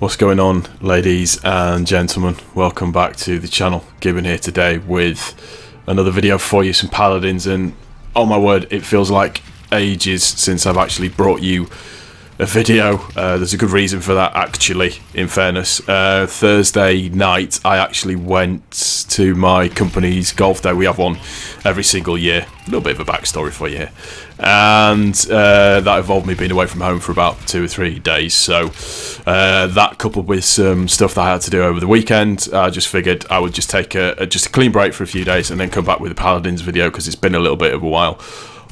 What's going on ladies and gentlemen? Welcome back to the channel. Gibbon here today with another video for you some paladins and oh my word it feels like ages since I've actually brought you a video. Uh, there's a good reason for that, actually, in fairness. Uh, Thursday night, I actually went to my company's golf day. We have one every single year. A little bit of a backstory for you. And uh, that involved me being away from home for about two or three days. So uh, that coupled with some stuff that I had to do over the weekend, I just figured I would just take a, a just a clean break for a few days and then come back with a Paladins video because it's been a little bit of a while.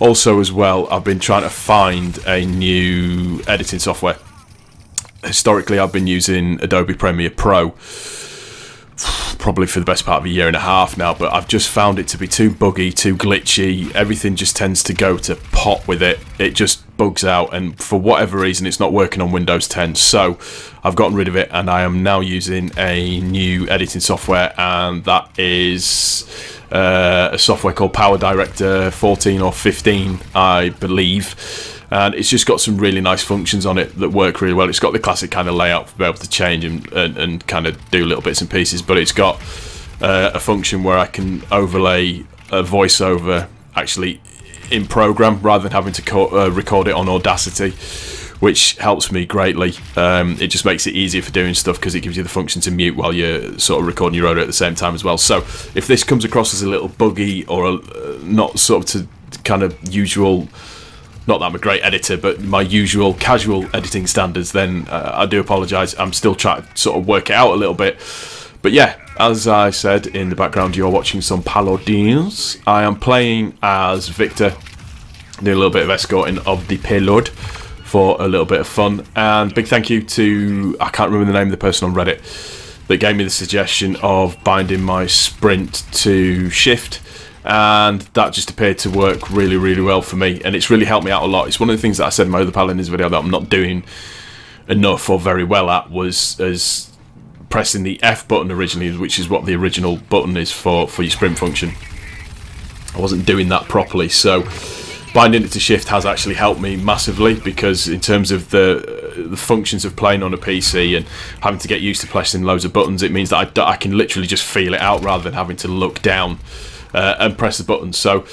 Also, as well, I've been trying to find a new editing software. Historically, I've been using Adobe Premiere Pro probably for the best part of a year and a half now, but I've just found it to be too buggy, too glitchy. Everything just tends to go to pot with it. It just bugs out, and for whatever reason, it's not working on Windows 10. So I've gotten rid of it, and I am now using a new editing software, and that is uh, a software called PowerDirector 14 or 15, I believe. And it's just got some really nice functions on it that work really well. It's got the classic kind of layout for be able to change and, and, and kind of do little bits and pieces, but it's got uh, a function where I can overlay a voiceover actually in program rather than having to uh, record it on Audacity which helps me greatly. Um, it just makes it easier for doing stuff because it gives you the function to mute while you're sort of recording your audio at the same time as well. So if this comes across as a little buggy or a, uh, not sort of to kind of usual not that I'm a great editor, but my usual casual editing standards, then uh, I do apologise. I'm still trying to sort of work it out a little bit. But yeah, as I said in the background, you're watching some Paladins. I am playing as Viktor, doing a little bit of escorting of the payload for a little bit of fun. And big thank you to, I can't remember the name of the person on Reddit that gave me the suggestion of binding my sprint to shift. And that just appeared to work really, really well for me. And it's really helped me out a lot. It's one of the things that I said in my other Paladins video that I'm not doing enough or very well at was as pressing the F button originally, which is what the original button is for, for your sprint function. I wasn't doing that properly. So binding it to shift has actually helped me massively because in terms of the the functions of playing on a PC and having to get used to pressing loads of buttons, it means that I, I can literally just feel it out rather than having to look down uh, and press the buttons. So,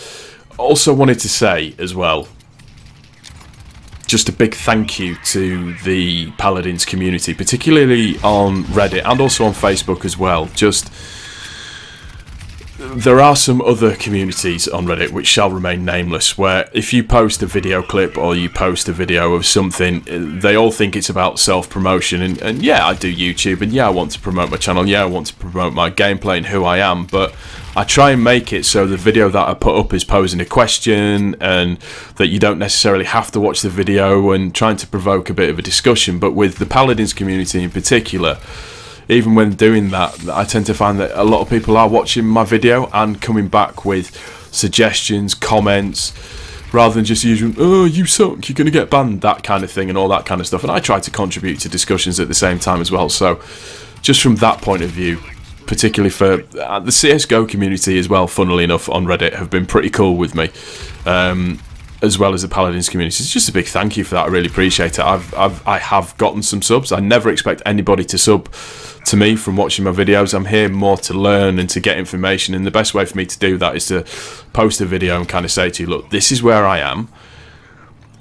also wanted to say as well, just a big thank you to the Paladins community, particularly on Reddit and also on Facebook as well. Just there are some other communities on Reddit which shall remain nameless where if you post a video clip or you post a video of something, uh, they all think it's about self promotion. And, and, yeah, I do YouTube and yeah, I want to promote my channel. Yeah, I want to promote my gameplay and who I am. But I try and make it so the video that I put up is posing a question and that you don't necessarily have to watch the video and trying to provoke a bit of a discussion. But with the Paladins community in particular, even when doing that, I tend to find that a lot of people are watching my video and coming back with suggestions, comments, rather than just using, oh, you suck, you're going to get banned, that kind of thing, and all that kind of stuff. And I try to contribute to discussions at the same time as well. So, just from that point of view, particularly for uh, the CSGO community as well, funnily enough, on Reddit, have been pretty cool with me. Um, as well as the Paladins community. It's just a big thank you for that. I really appreciate it. I've, I've I have gotten some subs. I never expect anybody to sub to me from watching my videos. I'm here more to learn and to get information, and the best way for me to do that is to post a video and kind of say to you, look, this is where I am.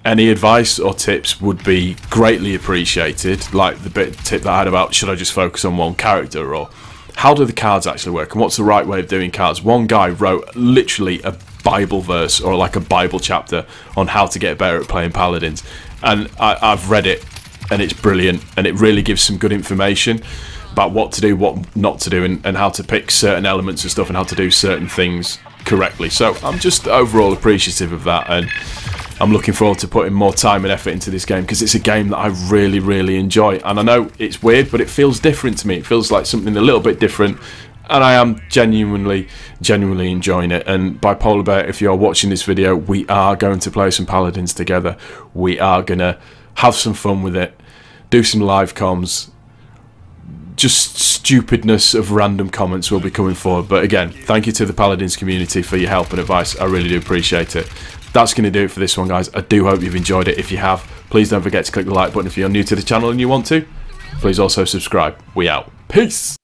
Any advice or tips would be greatly appreciated. Like the bit tip that I had about should I just focus on one character or how do the cards actually work and what's the right way of doing cards. One guy wrote literally a Bible verse or like a Bible chapter on how to get better at playing paladins, and I, I've read it and it's brilliant and it really gives some good information about what to do, what not to do, and, and how to pick certain elements of stuff and how to do certain things correctly. So I'm just overall appreciative of that, and I'm looking forward to putting more time and effort into this game because it's a game that I really, really enjoy. And I know it's weird, but it feels different to me. It feels like something a little bit different. And I am genuinely, genuinely enjoying it. And Bipolar Bear, if you're watching this video, we are going to play some Paladins together. We are going to have some fun with it, do some live comms, just stupidness of random comments will be coming forward. But again, thank you to the Paladins community for your help and advice. I really do appreciate it. That's going to do it for this one, guys. I do hope you've enjoyed it. If you have, please don't forget to click the like button if you're new to the channel and you want to. Please also subscribe. We out. Peace!